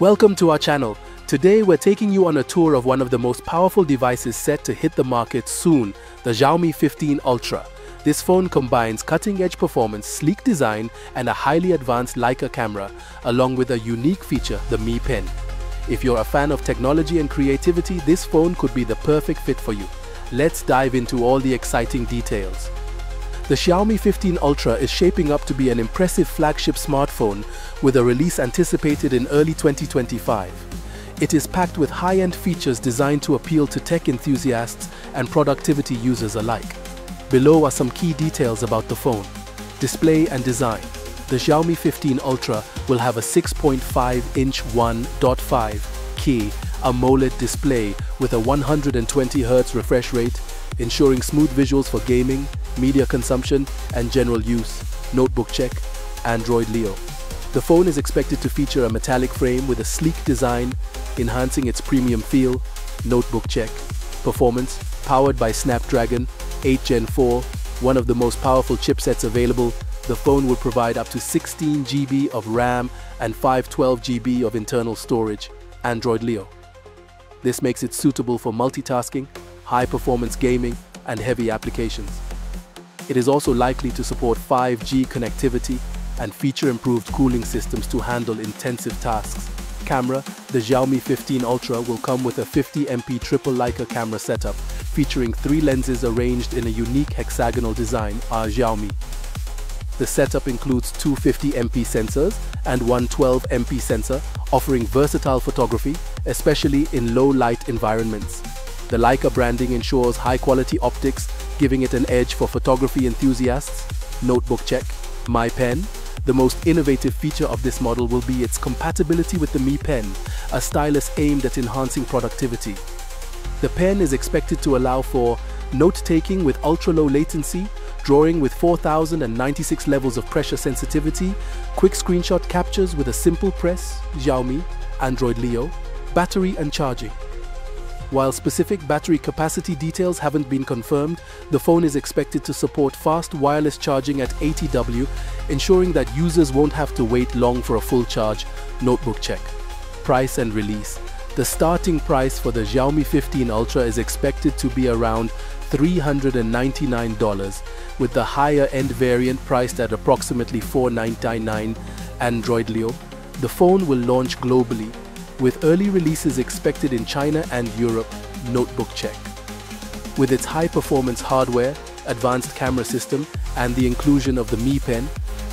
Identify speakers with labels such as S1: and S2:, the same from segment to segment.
S1: Welcome to our channel. Today we're taking you on a tour of one of the most powerful devices set to hit the market soon, the Xiaomi 15 Ultra. This phone combines cutting-edge performance, sleek design, and a highly advanced Leica camera, along with a unique feature, the Mi Pen. If you're a fan of technology and creativity, this phone could be the perfect fit for you. Let's dive into all the exciting details. The Xiaomi 15 Ultra is shaping up to be an impressive flagship smartphone with a release anticipated in early 2025. It is packed with high-end features designed to appeal to tech enthusiasts and productivity users alike. Below are some key details about the phone. Display and design. The Xiaomi 15 Ultra will have a 6.5-inch 1.5K AMOLED display with a 120Hz refresh rate, ensuring smooth visuals for gaming, media consumption, and general use. Notebook check, Android Leo. The phone is expected to feature a metallic frame with a sleek design, enhancing its premium feel. Notebook check. Performance, powered by Snapdragon 8 Gen 4, one of the most powerful chipsets available, the phone will provide up to 16 GB of RAM and 512 GB of internal storage. Android Leo. This makes it suitable for multitasking, high-performance gaming, and heavy applications. It is also likely to support 5G connectivity and feature improved cooling systems to handle intensive tasks. Camera, the Xiaomi 15 Ultra will come with a 50MP triple Leica camera setup, featuring three lenses arranged in a unique hexagonal design, our Xiaomi. The setup includes two 50MP sensors and one 12MP sensor, offering versatile photography, especially in low-light environments. The Leica branding ensures high-quality optics, giving it an edge for photography enthusiasts. Notebook check. Mi Pen. The most innovative feature of this model will be its compatibility with the Mi Pen, a stylus aimed at enhancing productivity. The pen is expected to allow for note-taking with ultra-low latency, drawing with 4096 levels of pressure sensitivity, quick screenshot captures with a simple press, Xiaomi, Android Leo, battery and charging. While specific battery capacity details haven't been confirmed, the phone is expected to support fast wireless charging at 80W, ensuring that users won't have to wait long for a full charge. Notebook check. Price and release. The starting price for the Xiaomi 15 Ultra is expected to be around $399, with the higher end variant priced at approximately $499 Android Leo. The phone will launch globally, with early releases expected in China and Europe. Notebook check. With its high-performance hardware, advanced camera system, and the inclusion of the Mi Pen,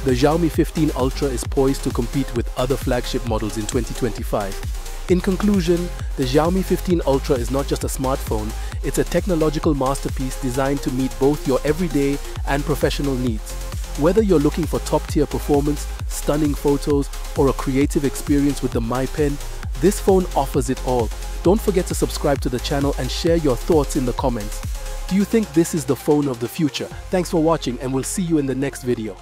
S1: the Xiaomi 15 Ultra is poised to compete with other flagship models in 2025. In conclusion, the Xiaomi 15 Ultra is not just a smartphone, it's a technological masterpiece designed to meet both your everyday and professional needs. Whether you're looking for top-tier performance, stunning photos, or a creative experience with the Mi Pen, this phone offers it all. Don't forget to subscribe to the channel and share your thoughts in the comments. Do you think this is the phone of the future? Thanks for watching and we'll see you in the next video.